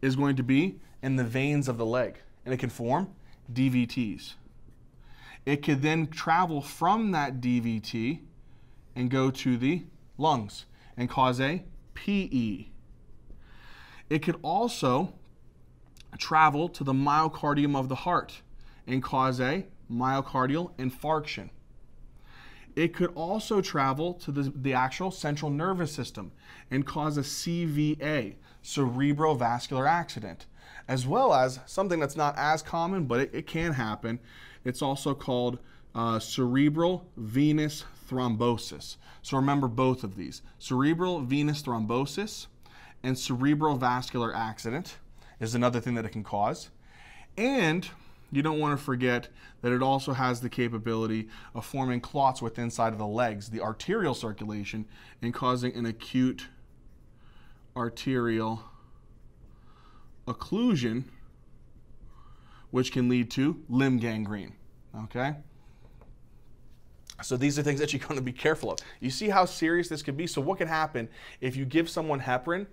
is going to be in the veins of the leg, and it can form DVTs. It could then travel from that DVT and go to the lungs and cause a PE. It could also travel to the myocardium of the heart and cause a myocardial infarction. It could also travel to the, the actual central nervous system and cause a CVA, cerebrovascular accident, as well as something that's not as common, but it, it can happen. It's also called uh, cerebral venous thrombosis. So remember both of these cerebral venous thrombosis and cerebrovascular accident is another thing that it can cause. And you don't want to forget that it also has the capability of forming clots within inside of the legs, the arterial circulation, and causing an acute arterial occlusion, which can lead to limb gangrene. Okay? So these are things that you're going to be careful of. You see how serious this could be? So what can happen if you give someone heparin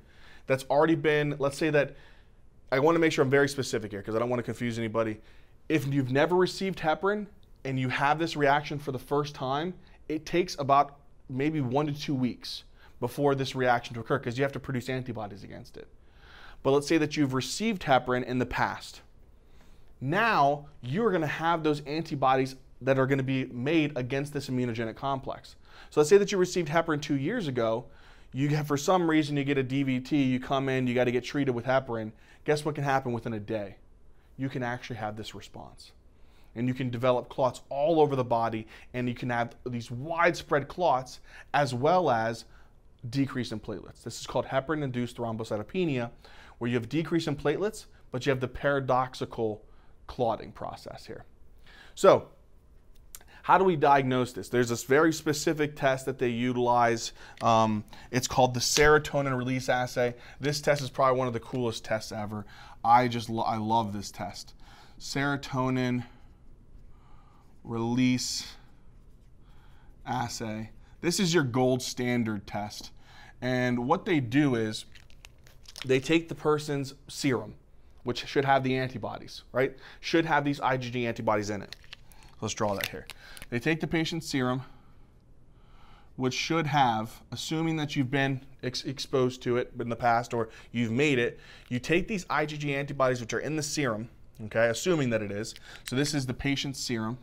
that's already been, let's say that, I want to make sure I'm very specific here because I don't want to confuse anybody if you've never received heparin and you have this reaction for the first time, it takes about maybe one to two weeks before this reaction to occur because you have to produce antibodies against it. But let's say that you've received heparin in the past. Now you're going to have those antibodies that are going to be made against this immunogenic complex. So let's say that you received heparin two years ago. You have, for some reason, you get a DVT, you come in, you got to get treated with heparin. Guess what can happen within a day? You can actually have this response. And you can develop clots all over the body, and you can have these widespread clots as well as decrease in platelets. This is called heparin induced thrombocytopenia, where you have decrease in platelets, but you have the paradoxical clotting process here. So, how do we diagnose this? There's this very specific test that they utilize. Um, it's called the serotonin release assay. This test is probably one of the coolest tests ever. I just lo I love this test. Serotonin release assay. This is your gold standard test. And what they do is they take the person's serum, which should have the antibodies, right? Should have these IgG antibodies in it. Let's draw that here. They take the patient's serum, which should have, assuming that you've been ex exposed to it in the past or you've made it, you take these IgG antibodies which are in the serum, okay, assuming that it is. So this is the patient's serum.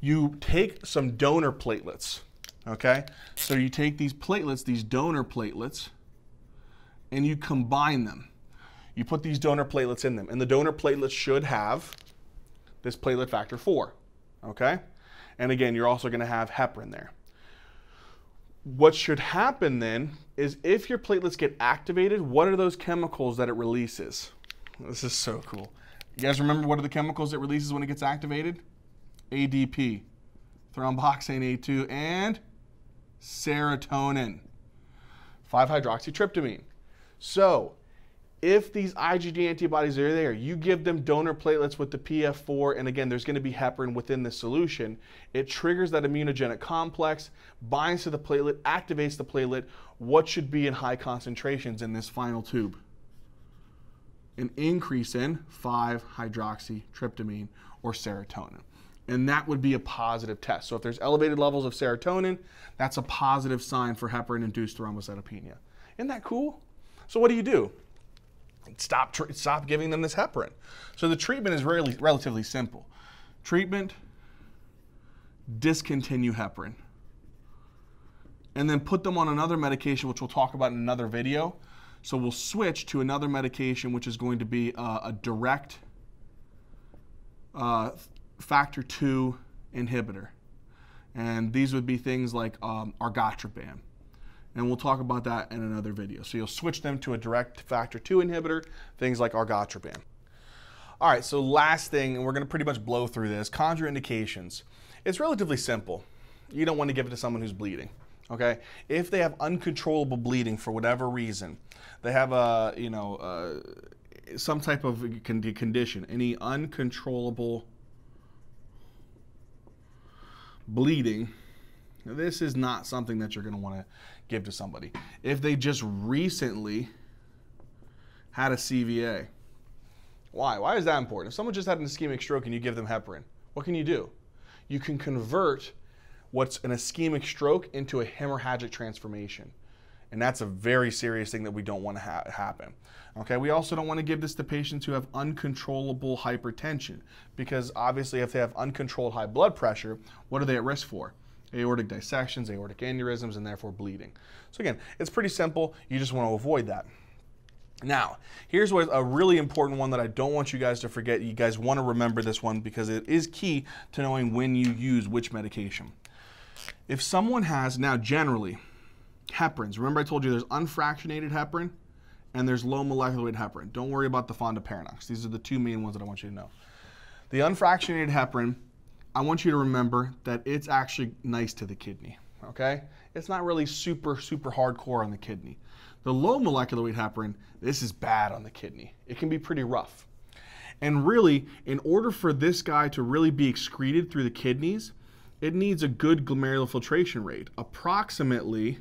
You take some donor platelets, okay? So you take these platelets, these donor platelets, and you combine them you put these donor platelets in them. And the donor platelets should have this platelet factor 4, okay? And again, you're also going to have heparin there. What should happen then is if your platelets get activated, what are those chemicals that it releases? This is so cool. You guys remember what are the chemicals it releases when it gets activated? ADP, thromboxane A2, and serotonin. 5-hydroxytryptamine. So if these IgG antibodies are there, you give them donor platelets with the PF4, and again, there's going to be heparin within the solution. It triggers that immunogenic complex, binds to the platelet, activates the platelet. What should be in high concentrations in this final tube? An increase in 5-hydroxytryptamine or serotonin. And that would be a positive test. So if there's elevated levels of serotonin, that's a positive sign for heparin-induced thrombocytopenia. Isn't that cool? So what do you do? Stop, stop giving them this heparin. So the treatment is really, relatively simple. Treatment, discontinue heparin. And then put them on another medication, which we'll talk about in another video. So we'll switch to another medication, which is going to be uh, a direct uh, factor 2 inhibitor. And these would be things like um, argatroban and we'll talk about that in another video. So you'll switch them to a direct factor 2 inhibitor, things like argatroban. All right, so last thing, and we're gonna pretty much blow through this, contraindications. It's relatively simple. You don't want to give it to someone who's bleeding, okay? If they have uncontrollable bleeding for whatever reason, they have a, you know, uh, some type of condition, any uncontrollable bleeding, this is not something that you're going to want to give to somebody. If they just recently had a CVA, why? Why is that important? If someone just had an ischemic stroke and you give them heparin, what can you do? You can convert what's an ischemic stroke into a hemorrhagic transformation. And that's a very serious thing that we don't want to ha happen. Okay, we also don't want to give this to patients who have uncontrollable hypertension because obviously if they have uncontrolled high blood pressure, what are they at risk for? Aortic dissections, aortic aneurysms, and therefore bleeding. So again, it's pretty simple. You just want to avoid that. Now, here's what a really important one that I don't want you guys to forget. You guys want to remember this one because it is key to knowing when you use which medication. If someone has, now generally, heparins, remember I told you there's unfractionated heparin and there's low molecular weight heparin. Don't worry about the fondaparinux. These are the two main ones that I want you to know. The unfractionated heparin I want you to remember that it's actually nice to the kidney, okay? It's not really super, super hardcore on the kidney. The low molecular weight heparin, this is bad on the kidney. It can be pretty rough. And really, in order for this guy to really be excreted through the kidneys, it needs a good glomerular filtration rate. Approximately,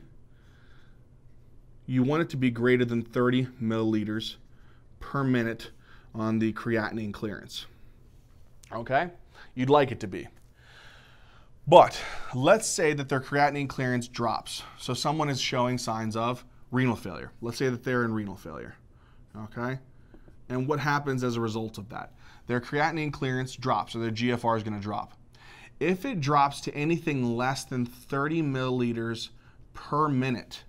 you want it to be greater than 30 milliliters per minute on the creatinine clearance. Okay? You'd like it to be. But let's say that their creatinine clearance drops. So someone is showing signs of renal failure. Let's say that they're in renal failure. Okay? And what happens as a result of that? Their creatinine clearance drops, or their GFR is going to drop. If it drops to anything less than 30 milliliters per minute,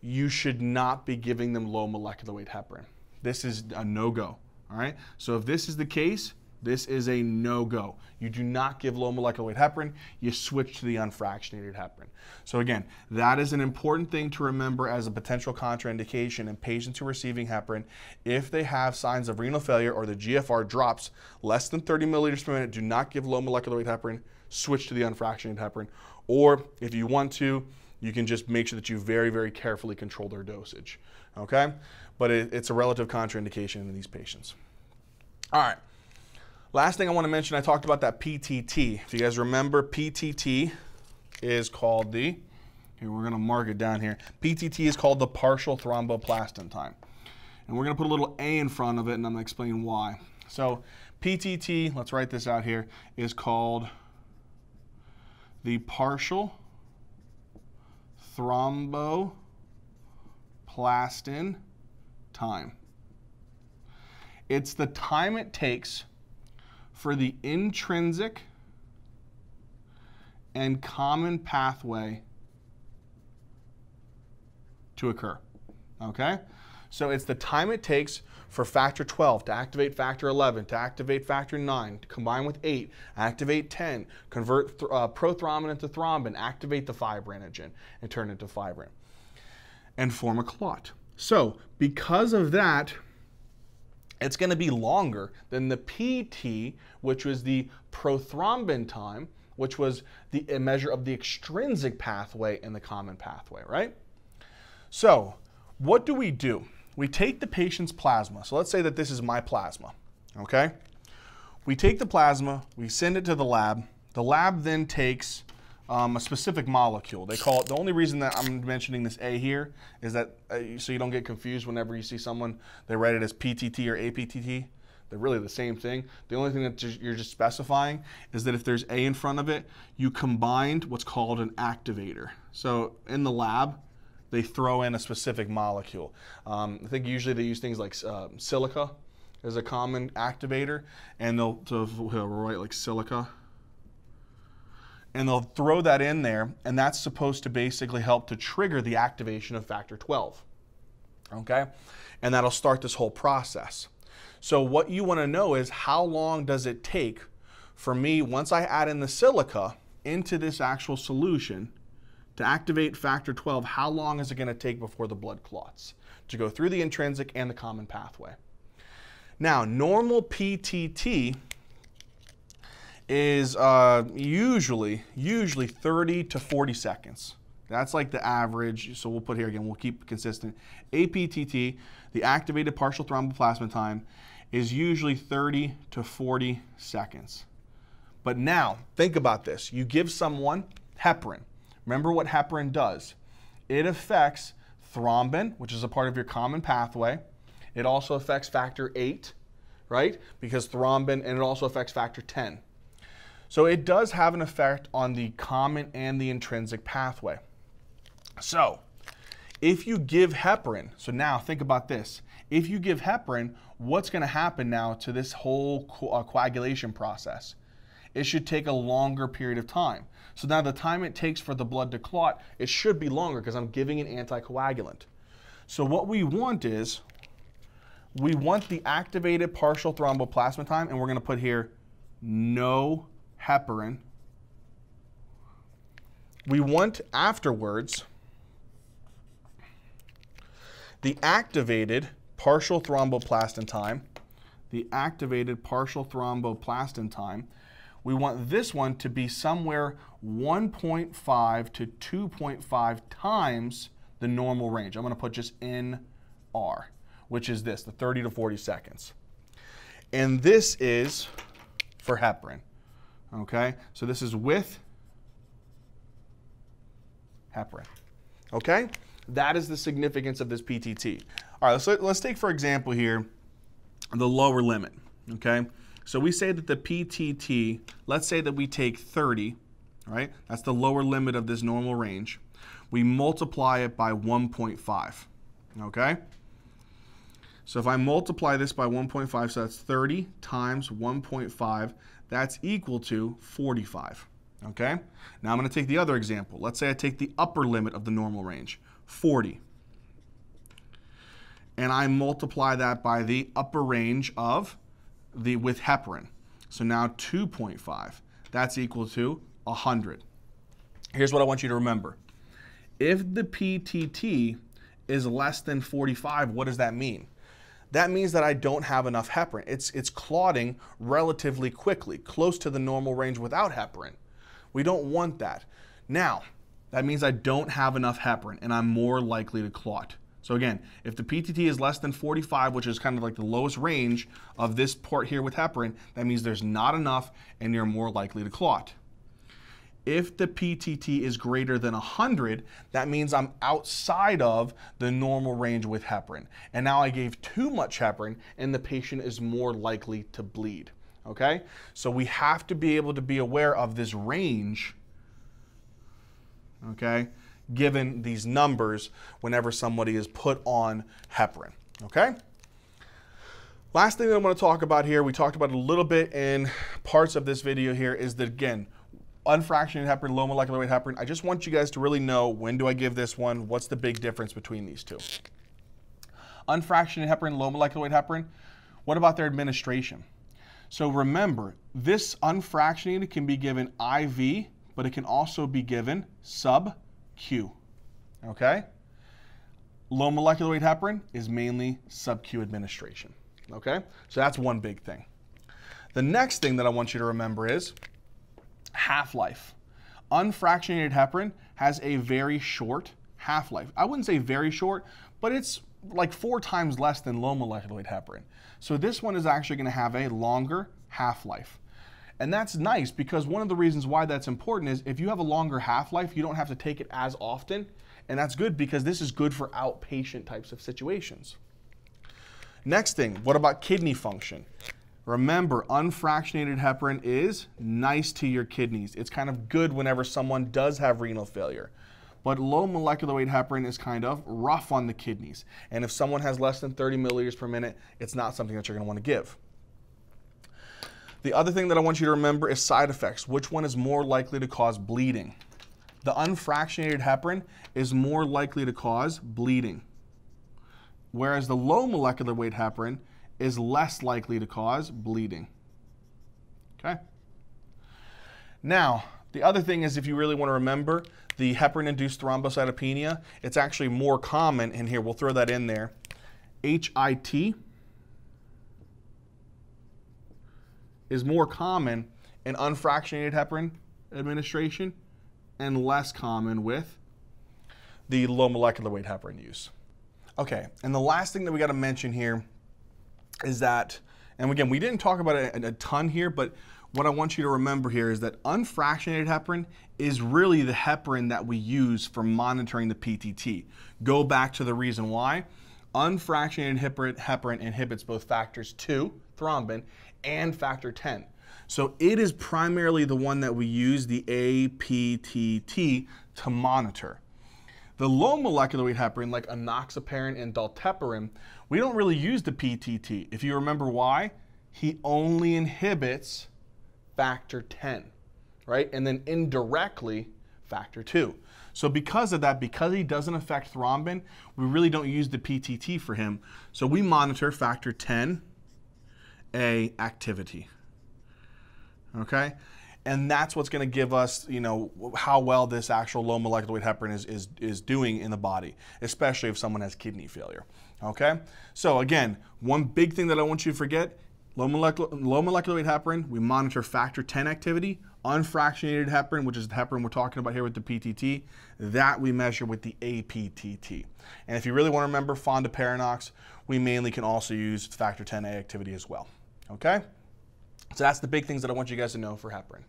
you should not be giving them low molecular weight heparin. This is a no-go. All right. So if this is the case, this is a no-go. You do not give low molecular weight heparin, you switch to the unfractionated heparin. So again, that is an important thing to remember as a potential contraindication in patients who are receiving heparin. If they have signs of renal failure or the GFR drops less than 30 milliliters per minute, do not give low molecular weight heparin, switch to the unfractionated heparin. Or if you want to, you can just make sure that you very, very carefully control their dosage, okay? But it, it's a relative contraindication in these patients. All right. Last thing I want to mention, I talked about that PTT. If you guys remember, PTT is called the, here we're going to mark it down here. PTT is called the partial thromboplastin time. And we're going to put a little A in front of it and I'm going to explain why. So PTT, let's write this out here, is called the partial thromboplastin time. It's the time it takes for the intrinsic and common pathway to occur. Okay? So it's the time it takes for factor 12 to activate factor 11, to activate factor 9, to combine with 8, activate 10, convert th uh, prothrombin into thrombin, activate the fibrinogen, and turn it into fibrin, and form a clot. So because of that, it's going to be longer than the PT, which was the prothrombin time, which was the measure of the extrinsic pathway and the common pathway, right? So, what do we do? We take the patient's plasma. So let's say that this is my plasma, okay? We take the plasma, we send it to the lab. The lab then takes um, a specific molecule. They call it, the only reason that I'm mentioning this A here is that, uh, so you don't get confused whenever you see someone, they write it as PTT or APTT. They're really the same thing. The only thing that you're just specifying is that if there's A in front of it, you combined what's called an activator. So in the lab, they throw in a specific molecule. Um, I think usually they use things like uh, silica as a common activator, and they'll, they'll write like silica and they'll throw that in there, and that's supposed to basically help to trigger the activation of factor 12. Okay? And that'll start this whole process. So what you want to know is how long does it take for me, once I add in the silica into this actual solution, to activate factor 12, how long is it going to take before the blood clots to go through the intrinsic and the common pathway? Now, normal PTT is uh, usually, usually 30 to 40 seconds. That's like the average. So we'll put here again, we'll keep consistent. APTT, the activated partial thromboplastin time, is usually 30 to 40 seconds. But now, think about this. You give someone heparin. Remember what heparin does. It affects thrombin, which is a part of your common pathway. It also affects factor 8, right? Because thrombin, and it also affects factor 10. So it does have an effect on the common and the intrinsic pathway. So, if you give heparin, so now think about this. If you give heparin, what's going to happen now to this whole co uh, coagulation process? It should take a longer period of time. So now the time it takes for the blood to clot, it should be longer because I'm giving an anticoagulant. So what we want is, we want the activated partial thromboplastin time, and we're going to put here no heparin. We want afterwards the activated partial thromboplastin time, the activated partial thromboplastin time, we want this one to be somewhere 1.5 to 2.5 times the normal range. I'm going to put just NR, which is this, the 30 to 40 seconds. And this is for heparin. Okay, so this is with heparin. Okay? That is the significance of this PTT. All right, so let's take, for example, here the lower limit. Okay, so we say that the PTT, let's say that we take 30, right? That's the lower limit of this normal range. We multiply it by 1.5. Okay? So if I multiply this by 1.5, so that's 30 times 1.5, that's equal to 45. Okay? Now I'm going to take the other example. Let's say I take the upper limit of the normal range. 40. And I multiply that by the upper range of the with heparin. So now 2.5. That's equal to 100. Here's what I want you to remember. If the PTT is less than 45, what does that mean? That means that I don't have enough heparin. It's, it's clotting relatively quickly, close to the normal range without heparin. We don't want that. Now, that means I don't have enough heparin and I'm more likely to clot. So again, if the PTT is less than 45, which is kind of like the lowest range of this port here with heparin, that means there's not enough and you're more likely to clot. If the PTT is greater than 100, that means I'm outside of the normal range with heparin. And now I gave too much heparin and the patient is more likely to bleed. Okay? So we have to be able to be aware of this range okay, given these numbers whenever somebody is put on heparin, okay? Last thing that I want to talk about here, we talked about a little bit in parts of this video here, is that again, unfractionated heparin, low molecular weight heparin. I just want you guys to really know when do I give this one, what's the big difference between these two. Unfractionated heparin, low molecular weight heparin, what about their administration? So remember, this unfractionated can be given IV but it can also be given sub-Q. Okay? Low molecular weight heparin is mainly sub-Q administration. Okay? So that's one big thing. The next thing that I want you to remember is half-life. Unfractionated heparin has a very short half-life. I wouldn't say very short, but it's like four times less than low molecular weight heparin. So this one is actually going to have a longer half-life. And that's nice because one of the reasons why that's important is if you have a longer half-life, you don't have to take it as often. And that's good because this is good for outpatient types of situations. Next thing, what about kidney function? Remember, unfractionated heparin is nice to your kidneys. It's kind of good whenever someone does have renal failure. But low molecular weight heparin is kind of rough on the kidneys. And if someone has less than 30 milliliters per minute, it's not something that you're going to want to give. The other thing that I want you to remember is side effects. Which one is more likely to cause bleeding? The unfractionated heparin is more likely to cause bleeding, whereas the low molecular weight heparin is less likely to cause bleeding. Okay? Now, the other thing is if you really want to remember the heparin-induced thrombocytopenia, it's actually more common, in here we'll throw that in there, HIT is more common in unfractionated heparin administration and less common with the low molecular weight heparin use. Okay, and the last thing that we got to mention here is that, and again, we didn't talk about it a, ton here, but what I want you to remember here is that unfractionated heparin is really the heparin that we use for monitoring the PTT. Go back to the reason why. Unfractionated heparin inhibits both factors 2, thrombin, and factor 10. So it is primarily the one that we use the APTT to monitor. The low molecular weight heparin, like enoxaparin and dalteparin, we don't really use the PTT. If you remember why, he only inhibits factor 10, right? And then indirectly, factor 2. So because of that, because he doesn't affect thrombin, we really don't use the PTT for him. So we monitor factor 10, a activity. Okay? And that's what's going to give us, you know, how well this actual low molecular weight heparin is, is, is doing in the body, especially if someone has kidney failure. Okay? So again, one big thing that I want you to forget, low molecular, low molecular weight heparin, we monitor factor 10 activity. Unfractionated heparin, which is the heparin we're talking about here with the PTT, that we measure with the APTT. And if you really want to remember fondaparinux, we mainly can also use factor 10A activity as well. Okay? So that's the big things that I want you guys to know for heparin.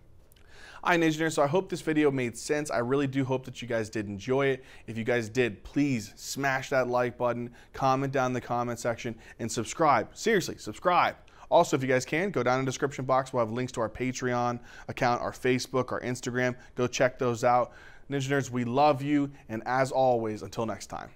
All right, Ninja Nerds, so I hope this video made sense. I really do hope that you guys did enjoy it. If you guys did, please smash that like button, comment down in the comment section, and subscribe. Seriously, subscribe. Also, if you guys can, go down in the description box. We'll have links to our Patreon account, our Facebook, our Instagram. Go check those out. Ninja Nerds, we love you. And as always, until next time.